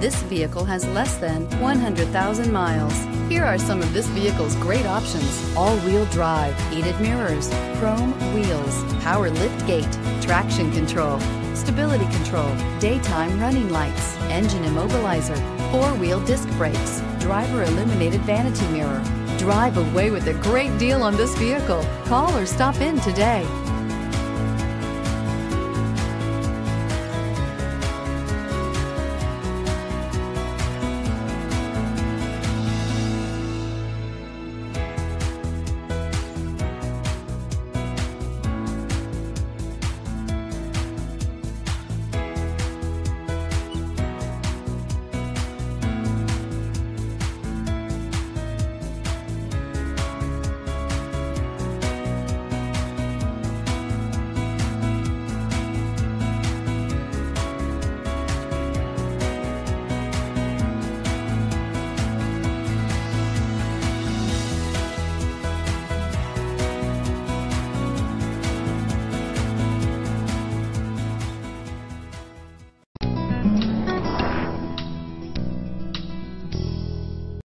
This vehicle has less than 100,000 miles. Here are some of this vehicle's great options. All-wheel drive, heated mirrors, chrome wheels, power lift gate, traction control, stability control, daytime running lights, engine immobilizer, four-wheel disc brakes, driver illuminated vanity mirror. Drive away with a great deal on this vehicle. Call or stop in today.